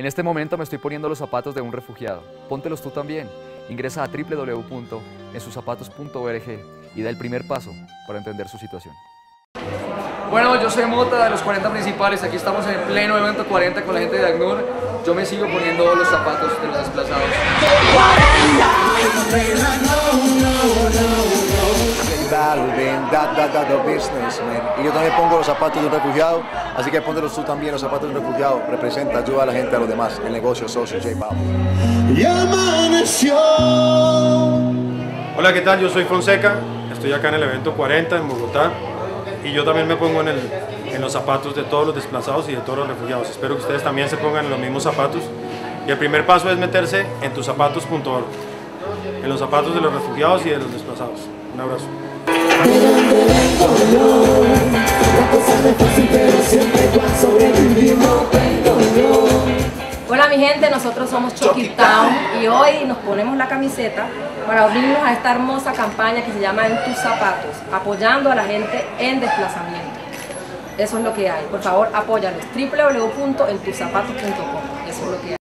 En este momento me estoy poniendo los zapatos de un refugiado. Póntelos tú también. Ingresa a www.ensuzapatos.org y da el primer paso para entender su situación. Bueno, yo soy Mota de los 40 principales. Aquí estamos en el pleno evento 40 con la gente de ACNUR. Yo me sigo poniendo los zapatos de los desplazados. Y yo también pongo los zapatos de un refugiado, así que póntelos tú también, los zapatos de un refugiado. Representa, ayuda a la gente, a los demás, el negocio socio, J Balvin. Y amaneció. Hola, ¿qué tal? Yo soy Fonseca, estoy acá en el evento 40 en Bogotá y yo también me pongo en, el, en los zapatos de todos los desplazados y de todos los refugiados. Espero que ustedes también se pongan en los mismos zapatos. Y el primer paso es meterse en tuzapatos.org, en los zapatos de los refugiados y de los desplazados. Un abrazo. Hola mi gente, nosotros somos Chucky Town y hoy nos ponemos la camiseta para unirnos a esta hermosa campaña que se llama En tus zapatos, apoyando a la gente en desplazamiento. Eso es lo que hay. Por favor, apóyanos. www.entuzapatos.com. Eso es lo que hay.